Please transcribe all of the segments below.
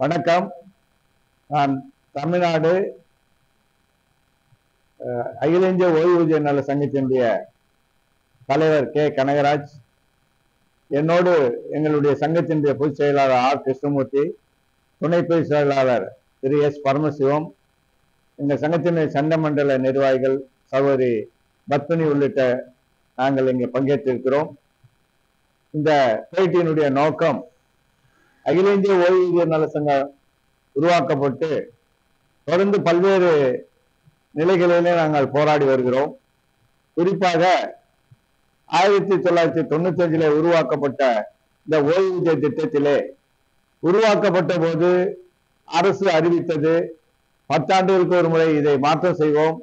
வணக்கம். நான் தமிழ்நாடு அகில இந்திய ஓய்வூதிய நல சங்கத்தினுடைய தலைவர் கே. கனகராஜ் என்னோடு எங்களுடைய சங்கத்தினுடைய பொதுச் செயலாளர் ஆர். கிருஷ்ணமூர்த்தி துணை பொதுச் செயலாளர் திரு. எஸ். பரமசிவம் எங்கள் சங்கத்தினுடைய சண்டமண்டல நிர்வாகிகள் சகோதரி பத்மினி உள்ளிட்ட நாங்கள் இங்கே பங்கேற்றிருக்கிறோம். இந்த பேட்டியினுடைய நோக்கம் அகில இந்திய ஓய்வூதிய நல சங்கம் உருவாக்கப்பட்டு தொடர்ந்து பல்வேறு நிலைகளிலே நாங்கள் போராடி வருகிறோம். குறிப்பாக ஆயிரத்தி தொள்ளாயிரத்தி தொண்ணூத்தி அஞ்சுல உருவாக்கப்பட்ட இந்த ஓய்வூதிய திட்டத்திலே உருவாக்கப்பட்ட போது அரசு அறிவித்தது பத்தாண்டுகளுக்கு ஒரு முறை இதை மாற்றம் செய்வோம்.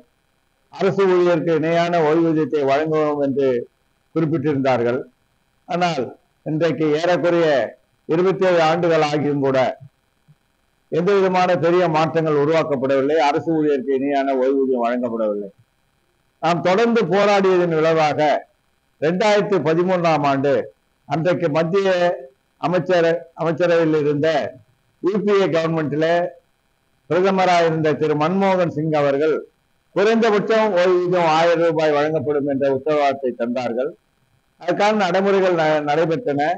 அரசு ஊழியருக்கு இணையான ஓய்வூதியத்தை வழங்குவோம் என்று குறிப்பிட்டிருந்தார்கள். ஆனால் இன்றைக்கு ஏறக்குறைய இருபத்தி ஏழு ஆண்டுகள் ஆகியும் கூட எந்த விதமான பெரிய மாற்றங்கள் உருவாக்கப்படவில்லை. அரசு ஊழியருக்கு இணையான ஓய்வூதியம் வழங்கப்படவில்லை. நாம் தொடர்ந்து போராடியதன் விளைவாக ரெண்டாயிரத்தி பதிமூன்றாம் ஆண்டு அன்றைக்கு மத்திய அமைச்சர் அமைச்சரவையில் இருந்த யூபிஏ கவர்மெண்ட்ல பிரதமராக இருந்த திரு மன்மோகன் சிங் அவர்கள் குறைந்தபட்சம் ஓய்வூதியம் ஆயிரம் ரூபாய் வழங்கப்படும் என்ற உத்தரவாதத்தை தந்தார்கள். அதற்கான நடைமுறைகள் ந- நடைபெற்றன.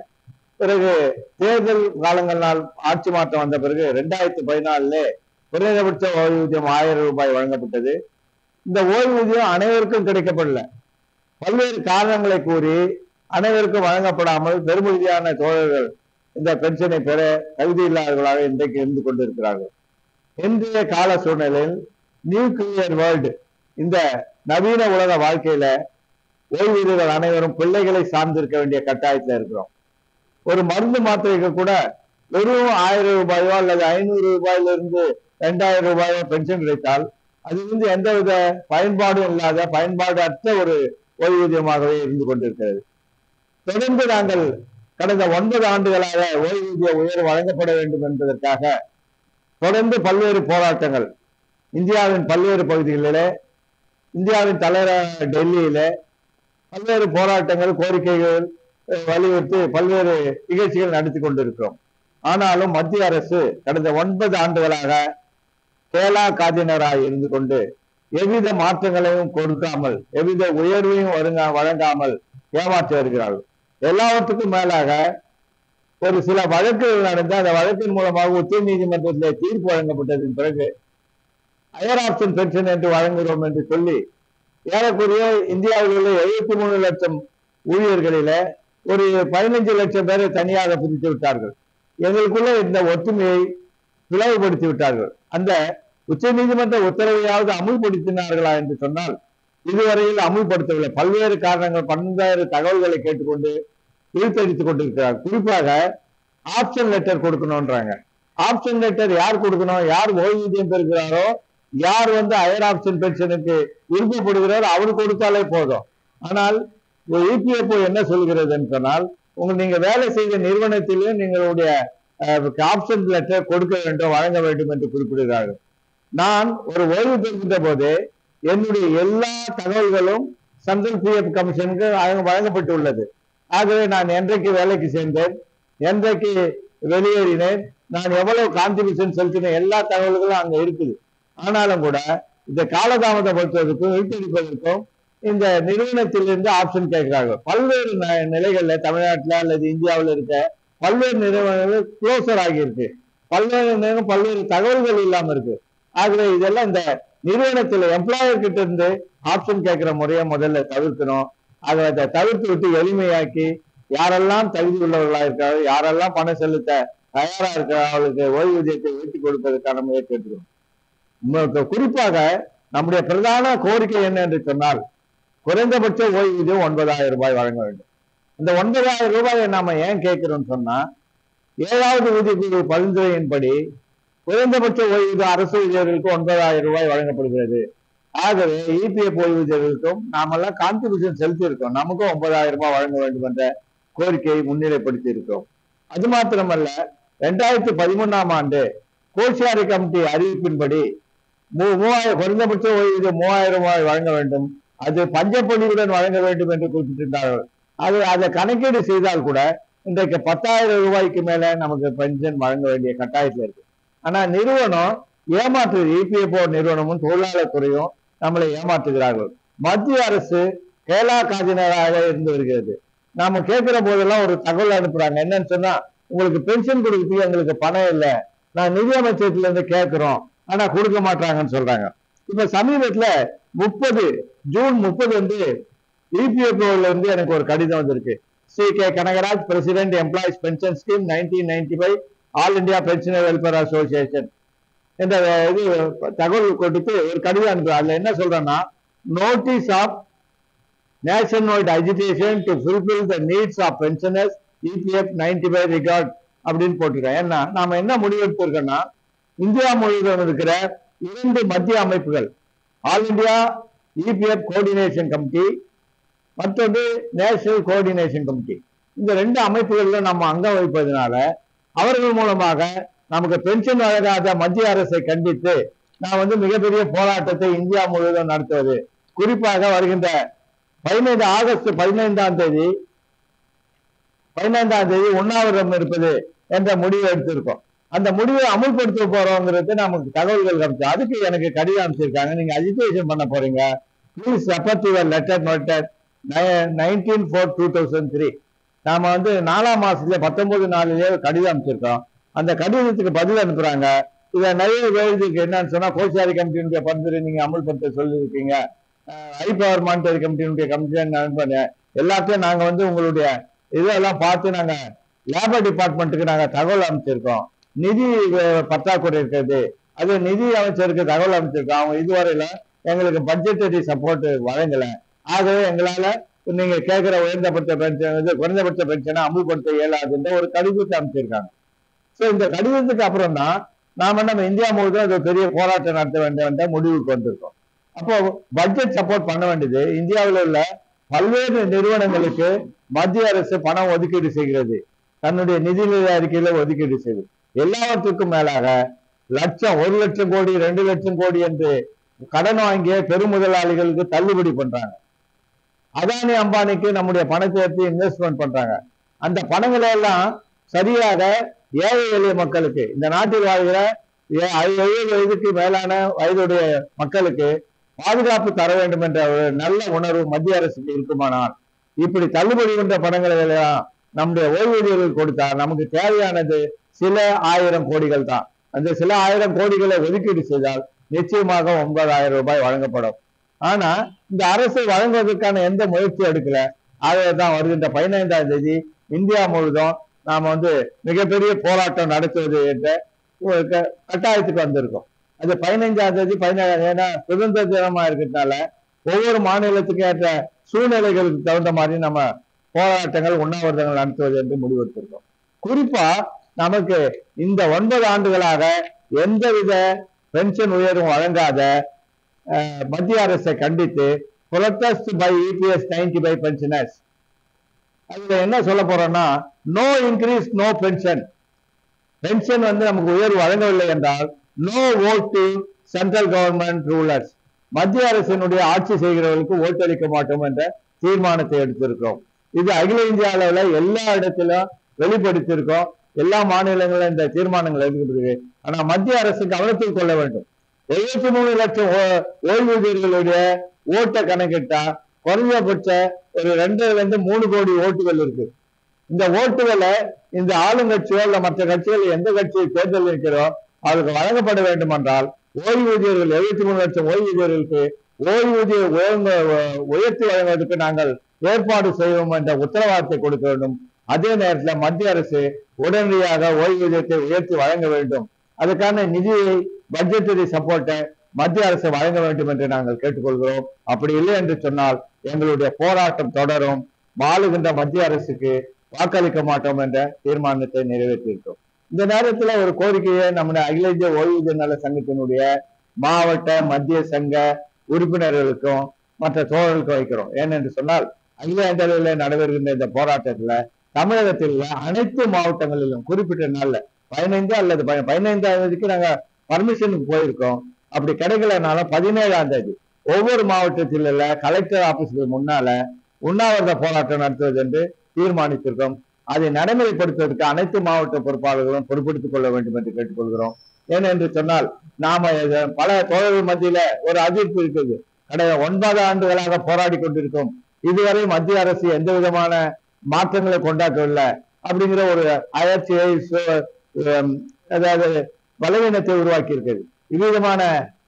பிறகு தேர்தல் காலங்களால் ஆட்சி மாற்றம் வந்த பிறகு ரெண்டாயிரத்தி பதினாலுல குறைந்தபட்ச ஓய்வூதியம் ஆயிரம் ரூபாய் வழங்கப்பட்டது. இந்த ஓய்வூதியம் அனைவருக்கும் கிடைக்கப்படல. பல்வேறு காரணங்களை கூறி அனைவருக்கும் வழங்கப்படாமல் பெருமதியான தோழர்கள் இந்த பென்ஷனை பெற தகுதி இல்லாதவர்களாக இன்றைக்கு இருந்து கொண்டிருக்கிறார்கள். இன்றைய கால சூழ்நிலையில் நியூக்ளியர் வேர்ல்டு இந்த நவீன உலக வாழ்க்கையில ஓய்வூதியர்கள் அனைவரும் பிள்ளைகளை சார்ந்திருக்க வேண்டிய கட்டாயத்துல இருக்கிறோம். ஒரு மருந்து மாத்திரைக்கு கூட வெறும் ஆயிரம் ரூபாயோ அல்லது ஐநூறு ரூபாயில இருந்து ரெண்டாயிரம் ரூபாயோ பென்ஷன் கிடைத்தால் அது வந்து எந்தவித பயன்பாடும் இல்லாத பயன்பாடு அற்ற ஒரு ஓய்வூதியமாகவே இருந்து கொண்டிருக்கிறது. தொடர்ந்து நாங்கள் கடந்த ஒன்பது ஆண்டுகளாக ஓய்வூதிய உயர்வு வழங்கப்பட வேண்டும் என்பதற்காக தொடர்ந்து பல்வேறு போராட்டங்கள். இந்தியாவின் பல்வேறு பகுதிகளிலே இந்தியாவின் தலைநகர டெல்லியிலே பல்வேறு போராட்டங்கள் கோரிக்கைகள் வலியுறுத்தி பல்வேறு நிகழ்ச்சிகள் நடத்தி கொண்டிருக்கிறோம். ஆனாலும் மத்திய அரசு கடந்த ஒன்பது ஆண்டுகளாக கேலா காதினராய் இருந்து கொண்டு எவ்வித மாற்றங்களையும் கொடுக்காமல் எவ்வித உயர்வையும் வருங்க வழங்காமல் ஏமாற்றி வருகிறார்கள். எல்லாவற்றுக்கும் மேலாக ஒரு சில வழக்குகள் நடந்து அந்த வழக்கின் மூலமாக உச்ச நீதிமன்றத்தில் தீர்ப்பு வழங்கப்பட்டதன் பிறகு ஹையர் ஆப்ஷன் பென்ஷன் என்று வழங்குகிறோம் என்று சொல்லி ஏறக்குறைய இந்தியாவில் உள்ள எழுபத்தி மூணு லட்சம் ஊழியர்களில ஒரு பதினஞ்சு லட்சம் பேரை தனியாக பிரித்து விட்டார்கள். எங்களுக்குள்ள இந்த ஒற்றுமையை பிளவுபடுத்தி விட்டார்கள். அந்த உச்ச நீதிமன்ற உத்தரவையாவது அமுல்படுத்தினார்களா என்று சொன்னால் இதுவரையில் அமுல்படுத்தவில்லை. பல்வேறு காரணங்கள் பல்வேறு தகவல்களை கேட்டுக்கொண்டு இழுத்தடித்துக் கொண்டிருக்கிறார். குறிப்பாக ஆப்ஷன் லெட்டர் கொடுக்கணும்ன்றாங்க. ஆப்ஷன் லெட்டர் யார் கொடுக்கணும்? யார் ஓய்வூதியம் பெறுகிறாரோ யார் வந்து ஹையர் ஆப்ஷன் பென்ஷனுக்கு விருப்பப்படுகிறாரோ அவர் கொடுத்தாலே போதும். ஆனால் இபிஎஃப்ஓ என்ன சொல்கிறதுன்னு சொன்னால் உங்க நீங்க வேலை செய்த நிறுவனத்திலேயும் நீங்களுடைய ஆப்ஷன் லெட்டர் கொடுக்க வேண்டும் வழங்க வேண்டும் என்று குறிப்பிடுகிறார்கள். நான் ஒரு ஓய்வு பெறுகின்ற போது என்னுடைய எல்லா தகவல்களும் சென்ட்ரல் பிஎஃப் கமிஷனுக்கு வழங்க- வழங்கப்பட்டுள்ளது. ஆகவே நான் என்றைக்கு வேலைக்கு சேர்ந்தேன் என்றைக்கு வெளியேறினேன் நான் எவ்வளவு கான்ட்ரிபியூஷன் செலுத்தினேன் எல்லா தகவல்களும் அங்க இருக்குது. ஆனாலும் கூட இந்த காலதாமதப்படுத்துவதற்கும் இழுத்தடிப்பதற்கும் இந்த நிறுவனத்திலிருந்து ஆப்ஷன் கேட்கிறாங்க பல்வேறு ந- நிலைகள்ல தமிழ்நாட்டில் அல்லது இந்தியாவில் இருக்க பல்வேறு நிறுவனங்கள் க்ளோசர் ஆகியிருக்கு. பல்வேறு நேரம் பல்வேறு தகவல்கள் இல்லாம இருக்கு. ஆகவே இதெல்லாம் இந்த நிறுவனத்துல எம்ப்ளாயர் கிட்ட இருந்து ஆப்ஷன் கேட்கிற முறையை முதல்ல தவிர்க்கணும். அதை அதை தவிர்த்து விட்டு எளிமையாக்கி யாரெல்லாம் தகுதி உள்ளவர்களா இருக்காரோ யாரெல்லாம் பணம் செலுத்த தயாரா இருக்கிற அவளுக்கு ஓய்வூதியத்தை ஈட்டி கொடுப்பதற்கான முயற்சி எடுக்கிறோம் குறிப்பாக நம்முடைய பிரதான கோரிக்கை என்ன என்று சொன்னால் குறைந்தபட்ச ஓய்வூதியம் ஒன்பதாயிரம் ரூபாய் வழங்க வேண்டும். இந்த ஒன்பதாயிரம் ரூபாயை நாம ஏன் கேட்கிறோம்னு சொன்னா ஏழாவது ஊதியக்குழு பரிந்துரையின்படி குறைந்தபட்ச ஓய்வூதியம் அரசு ஊழியர்களுக்கு ஒன்பதாயிரம் ரூபாய் வழங்கப்படுகிறது. ஆகவே இபிஎஃப் ஓய்வூதியர்களுக்கும் நாமெல்லாம் கான்ட்ரிபியூஷன் செலுத்தி இருக்கோம். நமக்கும் ஒன்பதாயிரம் ரூபாய் வழங்க வேண்டும் என்ற கோரிக்கையை முன்னிலைப்படுத்தி இருக்கோம் அது மாத்திரமல்ல ரெண்டாயிரத்தி பதிமூணாம் ஆண்டு கோஷியாரி கமிட்டி அறிவிப்பின்படி மூ- மூவாயிரம் குறைந்தபட்ச ஓய்வூதியம் மூவாயிரம் ரூபாய் வழங்க வேண்டும். அது பஞ்சப்பொழிவுடன் வழங்க வேண்டும் என்று குறிப்பிட்டிருந்தார்கள். அது அதை கணக்கீடு செய்தால் கூட இன்றைக்கு பத்தாயிரம் ரூபாய்க்கு மேல நமக்கு பென்ஷன் வழங்க வேண்டிய கட்டாயத்தில் இருக்கு. ஆனா நிறுவனம் ஏமாற்று இபிஎஃப்ஓ நிறுவனமும் தொழிலாளர் துறையும் நம்மளை ஏமாற்றுகிறார்கள். மத்திய அரசு கேலா காதினராக இருந்து வருகிறது. நாம கேட்கிற போதெல்லாம் ஒரு தகவல் அனுப்புறாங்க. என்னன்னு சொன்னா உங்களுக்கு பென்ஷன் கொடுக்கறதுக்கு எங்களுக்கு பணம் இல்லை. நான் நிதியமைச்சர்ல இருந்து கேட்கிறோம். ஆனா கொடுக்க மாட்டாங்கன்னு சொல்றாங்க. இப்ப சமீபத்துல முப்பது ஜூன் முப்பது வந்து இபிஎஃப்ஓல இருந்து எனக்கு ஒரு கடிதம் வந்திருக்கு. C K Kanagaraj president employees pension scheme nineteen ninety five all India pensioner welfare association என்ற இது தகவல் கொடுத்து ஒரு கடிதம் அனுப்பு அதுல என்ன சொல்றேன்னா notice of nationwide agitation to fulfil the needs of pensioners EPF ninety five record அப்படின்னு போட்டிருக்கேன் ஏன்னா நாம என்ன முடிவெடுத்திருக்கோம்னா இந்தியா முழுவதும் இருக்கிற இரண்டு மத்திய அமைப்புகள். All India EPF coordination committee மற்றது நேஷனல் கோஆர்டினேஷன் கமிட்டி இந்த ரெண்டு அமைப்புகளில் நம்ம அங்கம் வைப்பதனால அவர்கள் மூலமாக நமக்கு பென்ஷன் வழங்காத மத்திய அரசை கண்டித்து நான் வந்து மிகப்பெரிய போராட்டத்தை இந்தியா முழுவதும் நடத்துவது. குறிப்பாக வருகின்ற பதினைந்து ஆகஸ்ட் பதினைந்தாம் தேதி பதினைந்தாம் தேதி உண்ணாவிரதம் இருப்பது என்ற முடிவு எடுத்திருக்கோம். அந்த முடிவை அமுல்படுத்த போறோங்கிறது நமக்கு தகவல்கள் கிடைச்சு அதுக்கு எனக்கு கடிதம் அனுப்பிச்சிருக்காங்க. நீங்க அஜிடேஷன் பண்ண போறீங்க. Please refer to letter noted nineteen four two thousand three நாம வந்து நாலாம் மாசத்துல பத்தொன்பது நாலுலயே கடிதம் அனுப்பிச்சிருக்கோம். அந்த கடிதத்துக்கு பதில் அனுப்புறாங்க. இதை நிறைய பேருக்கு என்னன்னு சொன்னா கோச்சாரி கமிட்டியினுடைய பரிந்துரை நீங்க அமல்படுத்த சொல்லியிருக்கீங்க. ஹை பவர் மானிட்டரி கமிட்டியினுடைய கமிட்டியை அனுப்பினேன். எல்லாத்தையும் நாங்க வந்து உங்களுடைய இதெல்லாம் பார்த்து நாங்க லேபர் டிபார்ட்மெண்ட்டுக்கு நாங்க தகவல் அனுப்பிச்சிருக்கோம். நிதி பற்றாக்குறை இருக்கிறது. அது நிதி அமைச்சருக்கு தகவல் அமைச்சிருக்கு. அவங்க இதுவரையில எங்களுக்கு பட்ஜெட்டரி சப்போர்ட் வழங்கல. ஆகவே எங்களால நீங்க கேட்கிற உயர்ந்தபட்ச பென்ஷன் இது குறைந்தபட்ச பென்ஷனை அமுல்படுத்த இயலாதுன்ற ஒரு கடிதத்தை அமைச்சிருக்காங்க. சோ இந்த கடிதத்துக்கு அப்புறம் தான் நாம நம்ம இந்தியா முழுவதும் அது பெரிய போராட்டம் நடத்த வேண்டும் என்ற முடிவுக்கு வந்திருக்கோம். அப்போ பட்ஜெட் சப்போர்ட் பண்ண வேண்டியது இந்தியாவில் உள்ள பல்வேறு நிறுவனங்களுக்கு மத்திய அரசு பணம் ஒதுக்கீடு செய்கிறது. தன்னுடைய நிதிநிலை அறிக்கையில ஒதுக்கீடு செய்து. எல்லாவற்றுக்கும் மேலாக லட்சம் ஒரு லட்சம் கோடி ரெண்டு லட்சம் கோடி என்று கடன் வாங்கிய பெருமுதலாளிகளுக்கு தள்ளுபடி பண்றாங்க. அதானி அம்பானிக்கு நம்முடைய பணத்தை எடுத்து இன்வெஸ்ட்மெண்ட் பண்றாங்க. அந்த பணங்களை எல்லாம் சரியாக ஏழை எளிய மக்களுக்கு இந்த நாட்டில் வாழ்கிற ஏ- எழுபது வயதுக்கு மேலான வயதுடைய மக்களுக்கு பாதுகாப்பு தர வேண்டும் என்ற ஒரு நல்ல உணர்வு மத்திய அரசுக்கு இருக்குமானால் இப்படி தள்ளுபடி பண்ற பணங்களை எல்லாம் நம்முடைய ஓய்வூதியர்கள் கொடுத்தா நமக்கு தேவையானது சில ஆயிரம் கோடிகள் தான். அந்த சில ஆயிரம் கோடிகளை ஒதுக்கீடு செய்தால் நிச்சயமாக ஒன்பதாயிரம் ரூபாய் வழங்கப்படும். ஆனா இந்த அரசு வழங்குவதற்கான எந்த முயற்சி எடுக்கல. தான் வருகின்ற பதினைந்தாம் தேதி இந்தியா முழுதும் நாம வந்து மிகப்பெரிய போராட்டம் நடத்துவது என்ற கட்டாயத்துக்கு வந்திருக்கோம். அது பதினைஞ்சாம் தேதி பதினேழாம் ஏன்னா சுதந்திர தினமா இருக்கிறதுனால ஒவ்வொரு மாநிலத்துக்கு ஏற்ற சூழ்நிலைகளுக்கு தகுந்த மாதிரி நம்ம போராட்டங்கள் உண்ணாவிரதங்கள் நடத்துவது என்று முடிவெடுத்திருக்கோம். குறிப்பா நமக்கு இந்த ஒன்பது ஆண்டுகளாக எந்தவித பென்ஷன் உயர்வும் வழங்காத மத்திய அரசை கண்டித்து protest by EPS ninety five pensioners அதுல என்ன சொல்ல போறோம்னா no increase no pension pension வந்து நமக்கு உயர்வு வழங்கவில்லை என்றால் no vote to central government rulers மத்திய அரசினுடைய ஆட்சி செய்கிறவர்களுக்கு ஓட்டளிக்க மாட்டோம் என்ற தீர்மானத்தை எடுத்திருக்கிறோம். இது அகில இந்திய அளவில் எல்லா இடத்திலும் வெளிப்படுத்தியிருக்கோம். எல்லா மாநிலங்களும் இந்த தீர்மானங்கள் எடுக்கப்பட்டிருக்கு ஆனா மத்திய அரசு கவனத்தில் கொள்ள வேண்டும். எழுபத்தி மூணு லட்சம் ஓ- ஓய்வூதியர்களுடைய ஓட்டை கணக்கிட்டா குறைஞ்சபட்ச ஒரு ரெண்டுல இருந்து மூணு கோடி ஓட்டுகள் இருக்கு. இந்த ஓட்டுகளை இந்த ஆளுங்கட்சியோ இல்ல மற்ற கட்சிகள் எந்த கட்சியை தேர்தல் இருக்கிறோ அவருக்கு வழங்கப்பட வேண்டும் என்றால் ஓய்வூதியர்கள் எழுபத்தி மூணு லட்சம் ஓய்வூதியர்களுக்கு ஓய்வூதிய உயர்ந்த உயர்த்தி வழங்குவதற்கு நாங்கள் ஏற்பாடு செய்வோம் என்ற உத்தரவாதத்தை கொடுக்க வேண்டும். அதே நேரத்தில் மத்திய அரசு உடனடியாக ஓய்வூதியத்தை உயர்த்தி வழங்க வேண்டும். அதுக்கான நிதியை பட்ஜெட்டரி சப்போர்ட்டை மத்திய அரசு வழங்க வேண்டும் என்று நாங்கள் கேட்டுக்கொள்கிறோம். அப்படி இல்லை என்று சொன்னால் எங்களுடைய போராட்டம் தொடரும். வாழுகின்ற மத்திய அரசுக்கு வாக்களிக்க மாட்டோம் என்ற தீர்மானத்தை நிறைவேற்றியிருக்கோம் இந்த நேரத்தில் ஒரு கோரிக்கையை நம்முடைய அகில இந்திய ஓய்வூதிய நல சங்கத்தினுடைய மாவட்ட மத்திய சங்க உறுப்பினர்களுக்கும் மற்ற தோழர்களுக்கும் வைக்கிறோம். ஏனென்று சொன்னால் அகில இந்திய அளவில் நடைபெறுகின்ற இந்த போராட்டத்தில் தமிழகத்தில் உள்ள அனைத்து மாவட்டங்களிலும் குறிப்பிட்ட நாள்ல பதினைந்து அல்லது ப- பதினைந்தாம் தேதிக்கு நாங்க பர்மிஷனுக்கு போயிருக்கோம். அப்படி கிடைக்கலனாலும் பதினேழாம் தேதி ஒவ்வொரு மாவட்டத்தில் உள்ள கலெக்டர் ஆபீஸுக்கு முன்னால உண்ணாவிரத போராட்டம் நடத்துவது என்று தீர்மானித்திருக்கோம். அதை நடைமுறைப்படுத்துவதற்கு அனைத்து மாவட்ட பொறுப்பாளர்களும் பொறுப்படுத்திக் கொள்ள வேண்டும் என்று கேட்டுக்கொள்கிறோம். ஏனென்று சொன்னால் நாம பல தோழர்கள் மத்தியில ஒரு அதிர்ப்பு இருக்குது. கடந்த ஒன்பது ஆண்டுகளாக போராடி கொண்டிருக்கோம். இதுவரை மத்திய அரசு எந்த விதமான மாற்றங்களை கொண்டாக்கவில்லை அப்படிங்கிற ஒரு அயற்சியை சு- அதாவது பலவீனத்தை உருவாக்கி இருக்குது இவ்விதமான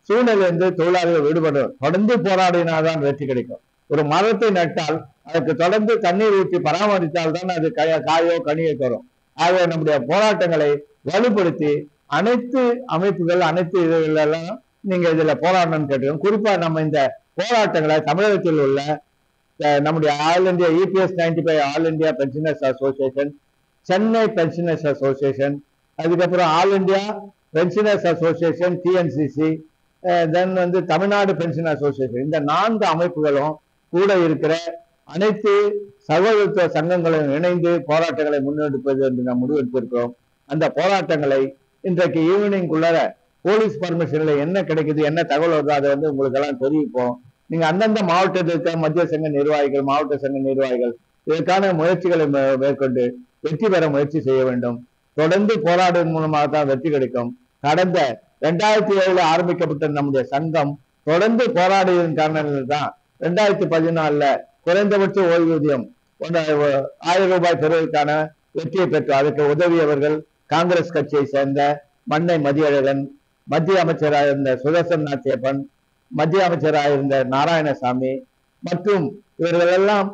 சூழ்நிலை வந்து தொழிலாளர்கள் விடுபடும் தொடர்ந்து போராடினால்தான் வெற்றி கிடைக்கும். ஒரு மரத்தை நட்டால் அதுக்கு தொடர்ந்து தண்ணீர் ஊற்றி பராமரித்தால் தான் அது காயோ கனியோ தரும். ஆகவே நம்முடைய போராட்டங்களை வலுப்படுத்தி அனைத்து அமைப்புகள் அனைத்து இதுகளெல்லாம் நீங்க இதுல போராடணும்னு கேட்டுக்கோங்க குறிப்பா நம்ம இந்த போராட்டங்களை தமிழகத்தில் உள்ள நம்முடைய all India EPS ninety five all India pensioners association Chennai pensioners association அதுக்கப்புறம் all India pensioners association TNCC then வந்து தமிழ்நாடு பென்ஷன் அசோசியேஷன். இந்த நான்கு அமைப்புகளும் கூட இருக்கிற அனைத்து சகோதரத்துவ சங்கங்களும் இணைந்து போராட்டங்களை முன்னெடுப்பது என்று நாம் முடிவெடுத்திருக்கிறோம். அந்த போராட்டங்களை இன்றைக்கு ஈவினிங்குள்ளார போலீஸ் பர்மிஷன்ல என்ன கிடைக்குது என்ன தகவல் வருதோ அதை வந்து உங்களுக்கு எல்லாம் தெரிவிப்போம். நீங்க அந்தந்த மாவட்டத்தில் இருக்க மத்திய சங்க நிர்வாகிகள் மாவட்ட சங்க நிர்வாகிகள் இதற்கான முயற்சிகளை மேற்கொண்டு வெற்றி பெற முயற்சி செய்ய வேண்டும். தொடர்ந்து போராடுவதன் மூலமாக தான் வெற்றி கிடைக்கும். கடந்த ரெண்டாயிரத்தி ஏழுல ஆரம்பிக்கப்பட்ட நம்முடைய சங்கம் தொடர்ந்து போராடியதன் காரணங்கள் தான் ரெண்டாயிரத்தி பதினாலுல குறைந்தபட்ச ஓய்வூதியம் ஆயிரம் ரூபாய் பெறுவதற்கான வெற்றியை பெற்று அதற்கு உதவியவர்கள் காங்கிரஸ் கட்சியை சேர்ந்த மன்னை மதியழகன் மத்திய அமைச்சராக இருந்த சுதர்சன் நாச்சியப்பன் மத்திய அமைச்சராக இருந்த நாராயணசாமி மற்றும் இவர்கள் எல்லாம்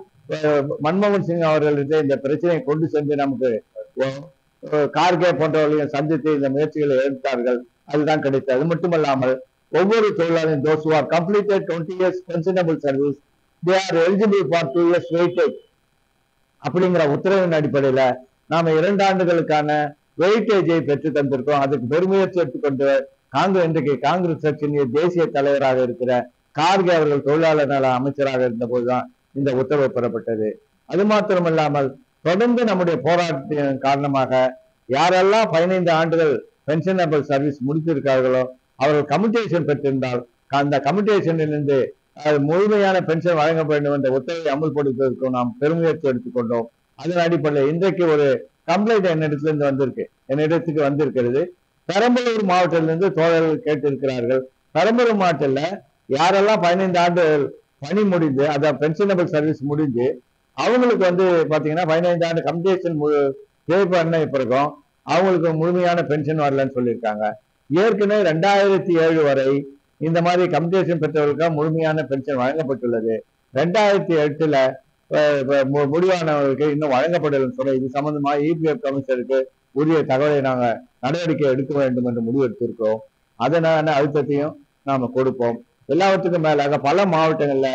மன்மோகன் சிங் அவர்களுக்கு இந்த பிரச்சனையை கொண்டு சென்று நமக்கு கார்கே போன்றவர்களையும் சந்தித்து இந்த முயற்சிகளை எடுத்தார்கள். அதுதான் கிடைத்தது. அது மட்டுமல்லாமல் ஒவ்வொரு தொழிலாளரும் those who are completed 20 years service they are eligible for two years weightage அப்படிங்கிற உத்தரவின் அடிப்படையில நாம இரண்டு ஆண்டுகளுக்கான வெயிட்டேஜை பெற்று தந்திருக்கோம் அதுக்கு பெருமுயற்சி எடுத்துக்கொண்டு காங்கிரஸ் இன்றைக்கு காங்கிரஸ் கட்சியினுடைய தேசிய தலைவராக இருக்கிற கார்கே அவர்கள் தொழிலாளர் நல அமைச்சராக இருந்த போதுதான் இந்த உத்தரவு பெறப்பட்டது. அது மாத்திரமல்லாமல் தொடர்ந்து நம்முடைய போராட்டத்தின் காரணமாக யாரெல்லாம் பதினைந்து ஆண்டுகள் பென்ஷனபிள் சர்வீஸ் முடித்திருக்கார்களோ அவர்கள் கம்யூட்டேஷன் பெற்றிருந்தால் அந்த கம்யூட்டேஷனிலிருந்து முழுமையான பென்ஷன் வழங்க வேண்டும் என்ற உத்தரவை அமல்படுத்துவதற்கு நாம் பெருமுயற்சி எடுத்துக்கொண்டோம். அதன் அடிப்படையில் இன்றைக்கு ஒரு கம்ப்ளைண்ட் என்னிடத்திலிருந்து வந்திருக்கு. என்னிடத்துக்கு வந்திருக்கிறது. பெரம்பலூர் மாவட்டத்திலிருந்து தோழர்கள் கேட்டிருக்கிறார்கள். பெரம்பலூர் மாவட்டத்தில் யாரெல்லாம் பதினைந்து ஆண்டு பணி முடிந்து அத பென்ஷனபிள் சர்வீஸ் முடிஞ்சு அவங்களுக்கு வந்து பார்த்தீங்கன்னா பதினைந்து ஆண்டு கம்யூட்டேஷன் பே பண்ண பிறகும் அவங்களுக்கு முழுமையான பென்ஷன் வரலன்னு சொல்லியிருக்காங்க. ஏற்கனவே ரெண்டாயிரத்தி ஏழு வரை இந்த மாதிரி கம்யூட்டேஷன் பெற்றவர்களுக்கு முழுமையான பென்ஷன் வழங்கப்பட்டுள்ளது. ரெண்டாயிரத்தி எட்டில் மு- முடிவானவர்களுக்கு இன்னும் வழங்கப்படலைன்னு சொல்ல இது சம்மந்தமாக இபிஎஃப் கமிஷனருக்கு உரிய தகவலை நாங்க நடவடிக்கை எடுக்க வேண்டும் என்று முடிவெடுத்திருக்கிறோம். அதனால அழுத்தத்தையும் நாம கொடுப்போம். எல்லாவற்றுக்கும் மேலாக பல மாவட்டங்கள்ல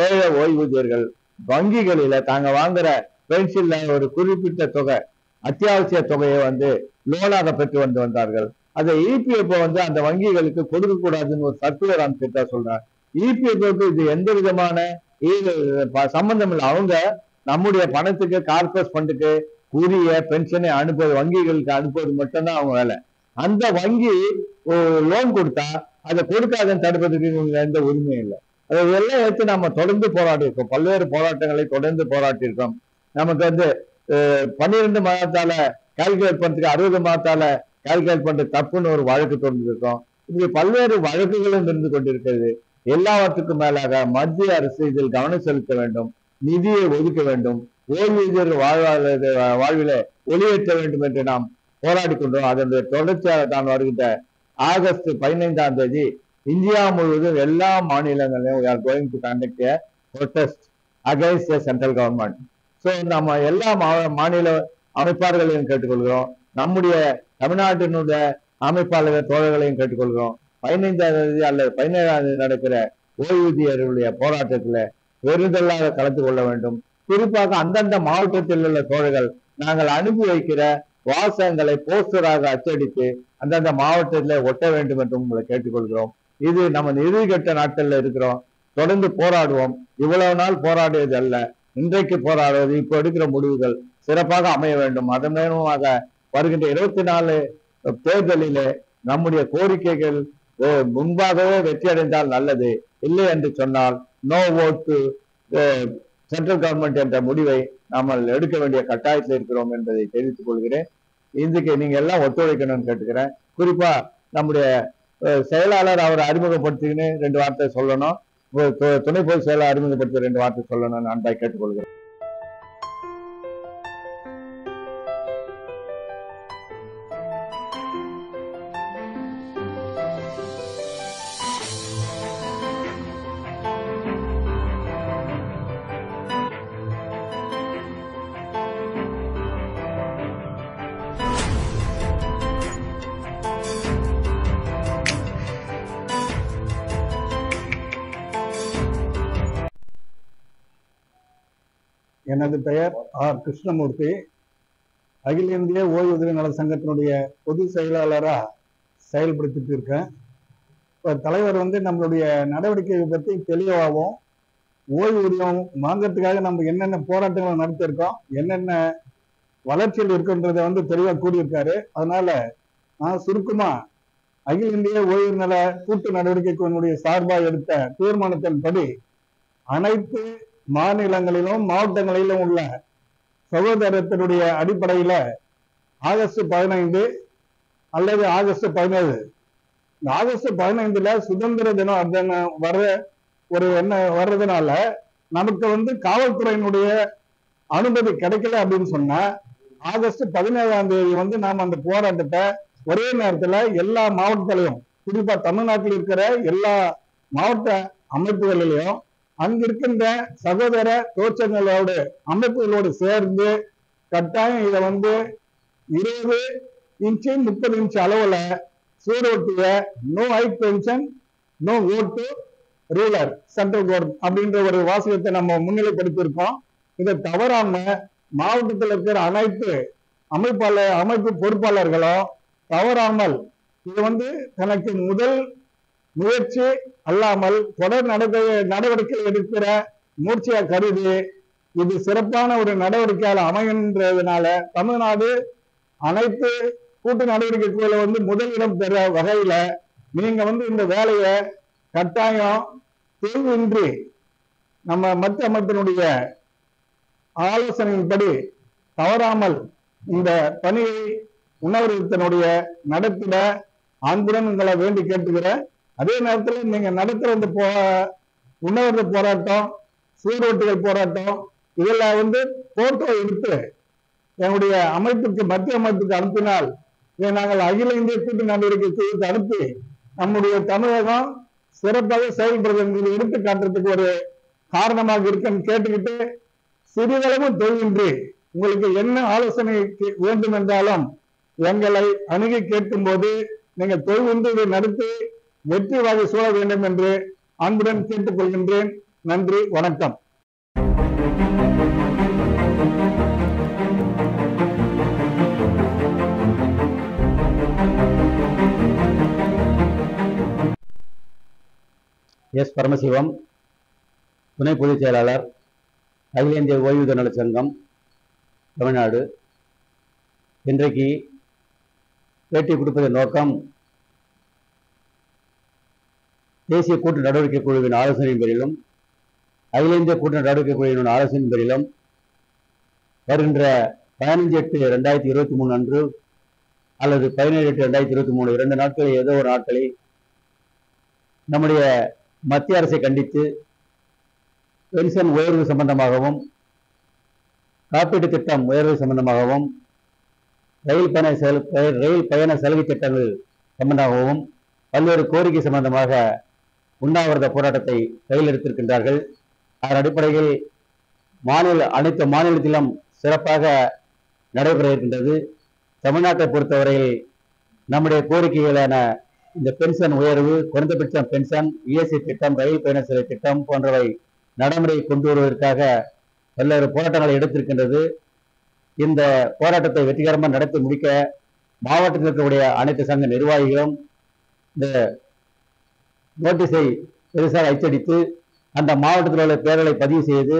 ஏழை ஓய்வூதியர்கள் வங்கிகளில தாங்க வாங்குற பென்ஷன்ல ஒரு குறிப்பிட்ட தொகை அத்தியாவசிய தொகையை வந்து லோனாக பெற்று வந்து வந்தார்கள். அதை இபிஎஃப் வந்து அந்த வங்கிகளுக்கு கொடுக்க கூடாதுன்னு ஒரு சர்க்குலர் அனுப்பிட்டா சொல்றாங்க. இபிஎஃப் இது எந்த விதமான சம்பந்தம் இல்லை. அவங்க நம்முடைய பணத்துக்கு கார்பஸ் ஃபண்டுக்கு உரிய பென்ஷனை அனுப்புவது வங்கிகளுக்கு அனுப்புவது மட்டும்தான் அவங்க வேலை. அந்த வங்கி லோன் கொடுத்தா அதை கொடுக்காதன்னு தடுப்பதற்கு எந்த உரிமையும் இல்லை. அதை எல்லாம் எடுத்து நம்ம தொடர்ந்து போராடி இருக்கோம் பல்வேறு போராட்டங்களை தொடர்ந்து போராட்டியிருக்கோம் நமக்கு வந்து பன்னிரெண்டு மாதத்தால கால்குலேட் பண்ணுறதுக்கு அறுபது மாதத்தால கால்குலேட் பண்றது தப்புன்னு ஒரு வழக்கு தொடர்ந்துருக்கோம் இப்படி பல்வேறு வழக்குகளும் இருந்து கொண்டிருக்கிறது. எல்லாவற்றுக்கும் மேலாக மத்திய அரசு இதில் கவனம் செலுத்த வேண்டும். நிதியை ஒதுக்க வேண்டும். ஓய்வூதியர் வாழ்வாத வாழ்வில ஒளியேற்ற வேண்டும் என்று நாம் போராடி கொண்டோம். அதனுடைய தொடர்ச்சியாக தான் வருகின்ற ஆகஸ்ட் பதினைந்தாம் தேதி இந்தியா முழுவதும் எல்லா மாநிலங்களிலும் we are going to conduct a so நம்ம எல்லா மாநில அமைப்பாளர்களையும் கேட்டுக்கொள்கிறோம். நம்முடைய தமிழ்நாட்டினுடைய அமைப்பாளர்கள் தோழர்களையும் கேட்டுக்கொள்கிறோம். பதினைந்தாம் தேதி அல்லது பதினேழாம் தேதி நடக்கிற ஓய்வூதியர்களுடைய போராட்டத்தில் பெருந்தெல்லாக கலந்து கொள்ள வேண்டும். குறிப்பாக அந்தந்த மாவட்டத்தில் உள்ள தோழர்கள் நாங்கள் அனுப்பி வைக்கிற வாசகங்களை போஸ்டராக அச்சடித்து அந்தந்த மாவட்டத்தில் ஒட்ட வேண்டும் என்று உங்களை கேட்டுக்கொள்கிறோம். இது நம்ம இறுதிக்கட்ட நாட்களில் இருக்கிறோம். தொடர்ந்து போராடுவோம். இவ்வளவு நாள் போராடியது அல்ல. இன்றைக்கு போராடுவது இப்போ எடுக்கிற முடிவுகள் சிறப்பாக அமைய வேண்டும். அதன் மூலமாக வருகின்ற இருபத்தி நாலு தேர்தலிலே நம்முடைய கோரிக்கைகள் முன்பாகவே வெற்றி அடைந்தால் நல்லது. இல்லை என்று சொன்னால் நோ ஓட்டு சென்ட்ரல் கவர்மெண்ட் என்ற முடிவை நாம் எடுக்க வேண்டிய கட்டாயத்தில் இருக்கிறோம் என்பதை தெரிவித்துக் கொள்கிறேன். இதுக்கு நீங்க எல்லாம் ஒத்துழைக்கணும்னு கேட்டுக்கிறேன். குறிப்பா நம்முடைய செயலாளர் அவரை அறிமுகப்படுத்திக்கின்னு ரெண்டு வார்த்தை சொல்லணும். துணை பொது செயலாளர் அறிமுகப்படுத்தி ரெண்டு வார்த்தை சொல்லணும் அன்பாய் கேட்டுக்கொள்கிறேன் எனது பெயர் ஆர். கிருஷ்ணமூர்த்தி. அகில இந்திய ஓய்வூதிய நல சங்கத்தினுடைய பொது செயலாளரா செயல்படுத்திட்டு இருக்கேன். இப்போ தலைவர் வந்து நம்மளுடைய நடவடிக்கையை பற்றி தெளிவாகவும் ஓய்வூதியம் வாங்கிறதுக்காக நம்ம என்னென்ன போராட்டங்களை நடத்தியிருக்கோம் என்னென்ன வளர்ச்சியில் இருக்குன்றதை வந்து தெளிவாக கூறியிருக்காரு. அதனால நான் சுருக்கமாக அகில இந்திய ஓய்வு நல கூட்டு நடவடிக்கை குழுவினுடைய சார்பாக எடுத்த தீர்மானத்தின்படி அனைத்து மாநிலங்களிலும் மாவட்டங்களிலும் உள்ள சகோதரத்தினுடைய அடிப்படையில ஆகஸ்ட் பதினைந்து அல்லது ஆகஸ்ட் பதினேழு. இந்த ஆகஸ்ட் பதினைந்துல சுதந்திர தினம் அப்படின்னு வர ஒரு என்ன வர்றதுனால நமக்கு வந்து காவல்துறையினுடைய அனுமதி கிடைக்கல அப்படின்னு சொன்னா ஆகஸ்ட் பதினேழாம் தேதி வந்து நாம் அந்த போராட்டத்தை ஒரே நேரத்துல எல்லா மாவட்டத்திலையும் குறிப்பா தமிழ்நாட்டில் இருக்கிற எல்லா மாவட்ட அமைப்புகளிலையும் அங்கிருக்கின்ற சகோதர தோற்றங்களோடு அமைப்புகளோடு சேர்ந்து கட்டாயம் இதை வந்து இருபது இன்ச்சு முப்பது இன்ச்சு அளவுல சூடோட்டிய no high pension no vote ruler central government அப்படின்ற ஒரு வாசகத்தை நம்ம முன்னிலைப்படுத்தியிருக்கோம். இதை தவறாம மாவட்டத்தில் இருக்கிற அனைத்து அமைப்பாளர் அமைப்பு பொறுப்பாளர்களும் தவறாமல் இது வந்து தனக்கு முதல் முயற்சி அல்லாமல் தொடர் நடவடிக்கை நடவடிக்கை எடுக்கிற முயற்சியா கருதி இது சிறப்பான ஒரு நடவடிக்கையால் அமைகின்றதுனால தமிழ்நாடு அனைத்து கூட்டு நடவடிக்கை குழுல வந்து முதலிடம் பெற வகையில நீங்க வந்து இந்த வேலையை கட்டாயம் தேர்வின்றி நம்ம மத்திய அமைப்பினுடைய ஆலோசனையின்படி தவறாமல் இந்த பணியை உணவருத்தனுடைய நடத்திட அன்புடன் உங்களை வேண்டி கேட்டுக்கிறேன் அதே நேரத்தில் நீங்க நடத்துற இந்த போ உண்ணாவிரத போராட்டம் சீரோட்டுகள் போராட்டம் இதெல்லாம் வந்து போட்டோ எடுத்து என்னுடைய அமைப்புக்கு மத்திய அமைப்புக்கு அனுப்பினால் இதை நாங்கள் அகில இந்திய கூட்டு நடவடிக்கை குழுவுக்கு அனுப்பி நம்முடைய தமிழகம் சிறப்பாக செயல்படுறது என்பதை எடுத்து காட்டுறதுக்கு ஒரு காரணமாக இருக்குன்னு கேட்டுக்கிட்டு சிறிதளவும் தொழிலின்றி உங்களுக்கு என்ன ஆலோசனை கே- வேண்டும் என்றாலும் எங்களை அணுகி கேட்கும் போது நீங்கள் தொழிலின்றி இதை நடத்தி வெற்றி வாகை சூழ வேண்டும் என்று அன்புடன் கேட்டுக்கொள்கின்றேன் நன்றி வணக்கம். எஸ் பரமசிவம் துணை பொதுச் செயலாளர் அகில இந்திய ஓய்வூதிய நலச் சங்கம் தமிழ்நாடு. இன்றைக்கு பேட்டி கொடுப்பதன் நோக்கம் தேசிய கூட்டு நடவடிக்கை குழுவின் ஆலோசனையின் பேரிலும் அகில இந்திய கூட்டு நடவடிக்கை குழுவின் ஆலோசனையின் பேரிலும் வருகின்ற பதினஞ்சு எட்டு ரெண்டாயிரத்தி இருபத்தி மூணு அன்று அல்லது பதினேழு எட்டு ரெண்டாயிரத்தி இருபத்தி மூணு இரண்டு நாட்களில் ஏதோ ஒரு நாட்களில் நம்முடைய மத்திய அரசை கண்டித்து பென்ஷன் உயர்வு சம்பந்தமாகவும் காப்பீட்டு திட்டம் உயர்வு சம்பந்தமாகவும் ரயில் பயண செல் ரயில் பயண சலுகை திட்டங்கள் சம்பந்தமாகவும் பல்வேறு கோரிக்கை சம்பந்தமாக உண்ணாவிரத போராட்டத்தை கையில் எடுத்திருக்கின்றார்கள். அதன் அடிப்படையில் மாநில அனைத்து மாநிலத்திலும் சிறப்பாக நடைபெற இருக்கின்றது. தமிழ்நாட்டை பொறுத்தவரையில் நம்முடைய கோரிக்கைகளான இந்த பென்ஷன் உயர்வு குறைந்தபட்ச பென்ஷன் இஎஸ்சி திட்டம் ரயில் பயண செலவு திட்டம் போன்றவை நடைமுறை கொண்டு வருவதற்காக பல்வேறு போராட்டங்களை எடுத்திருக்கின்றது. இந்த போராட்டத்தை வெற்றிகரமாக நடத்தி முடிக்க மாவட்டத்தில் இருக்கக்கூடிய அனைத்து சங்க நிர்வாகிகளும் இந்த நோட்டீஸை பெருசாக அச்சடித்து அந்த மாவட்டத்தில் உள்ள பேர்களை பதிவு செய்து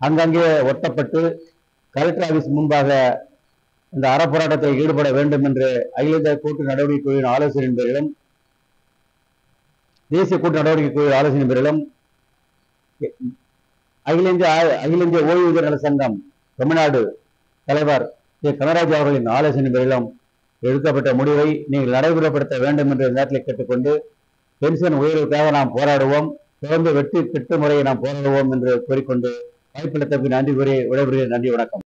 அங்கங்கே ஒட்டப்பட்டு கலெக்டர் ஆஃபீஸ் முன்பாக இந்த அறப்போராட்டத்தில் ஈடுபட வேண்டும் என்று அகில இந்திய கூட்டு நடவடிக்கை குழுவின் ஆலோசனையின் பேரிலும் தேசிய கூட்டு நடவடிக்கை குழு ஆலோசனை பேரிலும் அகில இந்திய அகில இந்திய ஓய்வூதிய நல சங்கம் தமிழ்நாடு தலைவர் கே கனராஜ் அவர்களின் ஆலோசனை பேரிலும் எடுக்கப்பட்ட முடிவை நீங்கள் நடைமுறைப்படுத்த வேண்டும் என்று நேரத்தில் கேட்டுக்கொண்டு பென்ஷன் உயர்வுக்காக நாம் போராடுவோம். தொடர்ந்து வெற்றி திட்ட முறையை நாம் போராடுவோம் என்று கூறிக்கொண்டு வாய்ப்பளித்தமைக்கு நன்றி கூறி விடைபெறுகிறேன். நன்றி வணக்கம்.